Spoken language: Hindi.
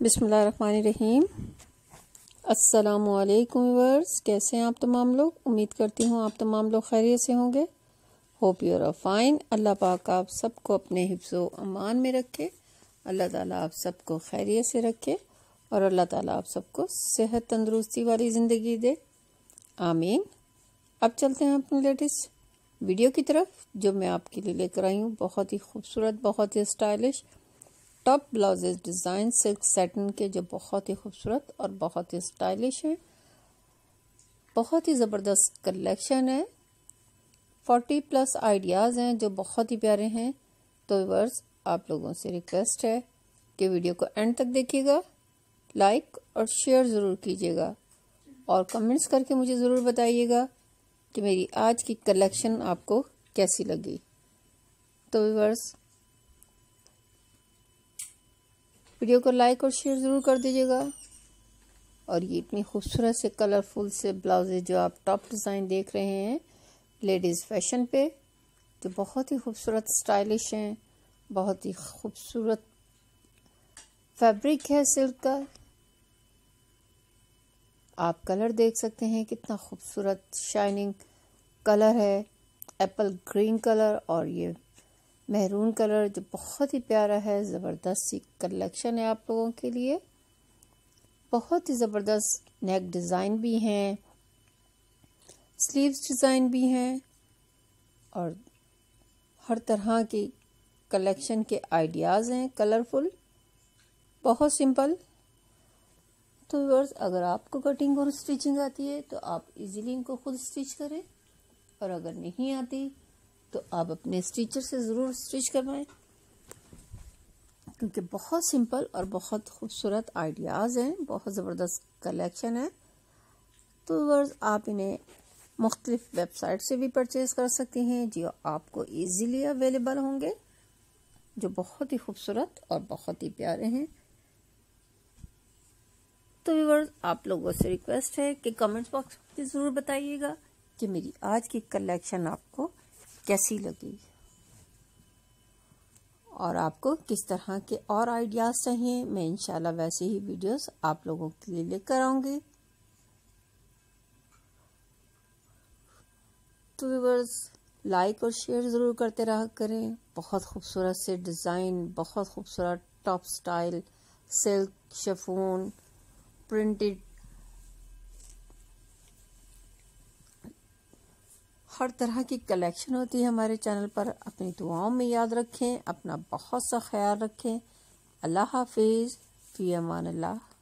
बिसमीम अस्सलामुअलैकुम वर्स कैसे हैं आप तमाम लोग? उम्मीद करती हूँ आप तमाम लोग खैरियत से होंगे। Hope you're are fine. अल्लाह पाक आप सबको अपने हिफ्ज़ अमान में रखे, अल्लाह ताला आप सबको खैरियत से रखे और अल्लाह ताला आप सबको सेहत तंदरुस्ती वाली ज़िंदगी दे। आमीन। अब चलते हैं अपने लेटेस्ट वीडियो की तरफ़, जो मैं आपके लिए लेकर आई हूँ। बहुत ही खूबसूरत, बहुत ही stylish top blouses design silk satin के जो बहुत ही खूबसूरत और बहुत ही स्टाइलिश हैं। बहुत ही ज़बरदस्त कलेक्शन है। फोर्टी प्लस आइडियाज़ हैं जो बहुत ही प्यारे हैं। तो वर्स आप लोगों से रिक्वेस्ट है कि वीडियो को एंड तक देखिएगा। लाइक और शेयर ज़रूर कीजिएगा। और कमेंट्स करके मुझे ज़रूर बताइएगा कि मेरी आज की कलेक्शन आपको कैसी लगी। तो वर्स वीडियो को लाइक और शेयर ज़रूर कर दीजिएगा। और ये इतनी खूबसूरत से कलरफुल से ब्लाउजेज जो आप टॉप डिज़ाइन देख रहे हैं लेडीज़ फ़ैशन पे, जो बहुत ही खूबसूरत स्टाइलिश हैं, बहुत ही खूबसूरत फैब्रिक है सिल्क का। आप कलर देख सकते हैं, कितना खूबसूरत शाइनिंग कलर है एप्पल ग्रीन कलर और ये महरून कलर जो बहुत ही प्यारा है, ज़बरदस्त सी कलेक्शन है आप लोगों के लिए। बहुत ही ज़बरदस्त नेक डिज़ाइन भी हैं स्लीव्स डिज़ाइन भी हैं, और हर तरह की कलेक्शन के आइडियाज़ हैं कलरफुल बहुत सिंपल तो वर्स अगर आपको कटिंग और स्टिचिंग आती है तो आप इजीली इनको खुद स्टिच करें, और अगर नहीं आती तो आप अपने स्टिचर से ज़रूर स्टिच करवाएँ। क्योंकि बहुत सिंपल और बहुत खूबसूरत आइडियाज़ हैं, बहुत ज़बरदस्त कलेक्शन है। तो वर्स आप इन्हें मुख्तलिफ़ वेबसाइट से भी परचेज़ कर सकती हैं, जो आपको इजीली अवेलेबल होंगे, जो बहुत ही खूबसूरत और बहुत ही प्यारे हैं। तो व्यूवर्स आप लोगों से रिक्वेस्ट है कि कमेंट्स बॉक्स में ज़रूर बताइएगा कि मेरी आज की कलेक्शन आपको कैसी लगी? और आपको किस तरह के और आइडियाज़ चाहिए? मैं इंशाल्लाह वैसे ही वीडियोस आप लोगों के लिए लेकर आऊँगी। तो व्यूवर्स लाइक और शेयर ज़रूर करते रहा करें। बहुत खूबसूरत से डिज़ाइन बहुत खूबसूरत top style silk chiffon printed हर तरह की कलेक्शन होती है हमारे चैनल पर। अपनी दुआओं में याद रखें, अपना बहुत सा ख्याल रखें। अल्लाह हाफिज़। फ़ी अमान अल्लाह।